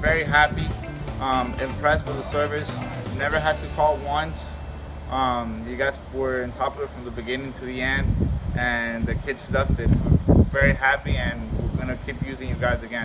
Very happy, um, impressed with the service. Never had to call once. Um, you guys were on top of it from the beginning to the end, and the kids loved it. We're very happy, and we're gonna keep using you guys again.